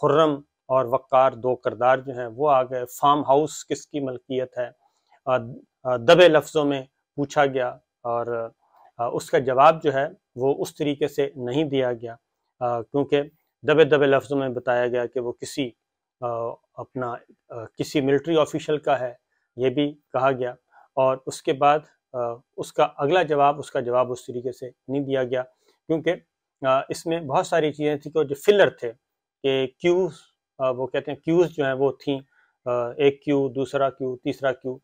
खुर्रम और वक़ार दो करदार जो हैं, वो आ गए। फार्म हाउस किसकी मलकियत है? दबे लफ्ज़ों में पूछा गया और उसका जवाब जो है, वो उस तरीके से नहीं दिया गया। क्योंकि दबे दबे लफ्ज़ों में बताया गया कि वो किसी अपना किसी मिलिट्री ऑफिशियल का है, ये भी कहा गया। और उसके बाद उसका अगला जवाब, उसका जवाब उस तरीके से नहीं दिया गया, क्योंकि इसमें बहुत सारी चीज़ें थी कि जो फिलर थे कि क्यूज़ वो कहते हैं क्यूज़ जो हैं वो थी एक क्यू दूसरा क्यू तीसरा क्यू